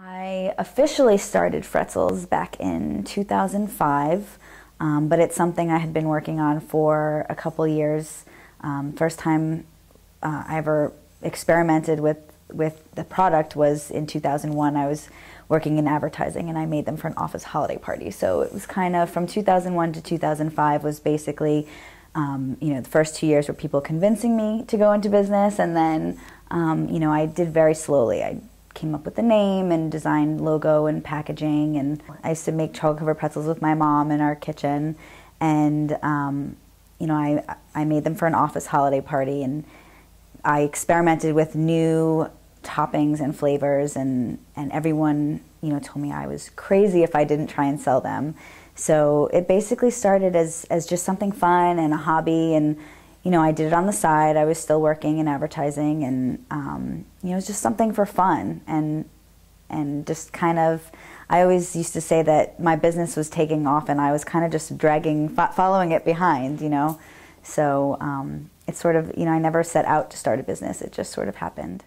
I officially started Fretzels back in 2005, um, but it's something I had been working on for a couple years. Um, first time uh, I ever experimented with with the product was in 2001. I was working in advertising and I made them for an office holiday party. So it was kind of from 2001 to 2005 was basically um, you know the first two years were people convincing me to go into business and then um, you know I did very slowly. I came up with the name and designed logo and packaging. And I used to make chocolate covered pretzels with my mom in our kitchen. And, um, you know, I, I made them for an office holiday party. And I experimented with new toppings and flavors. And, and everyone, you know, told me I was crazy if I didn't try and sell them. So it basically started as, as just something fun and a hobby. And, you know, I did it on the side. I was still working in advertising, and um, you know, it was just something for fun and and just kind of. I always used to say that my business was taking off, and I was kind of just dragging, following it behind. You know, so um, it's sort of you know, I never set out to start a business. It just sort of happened.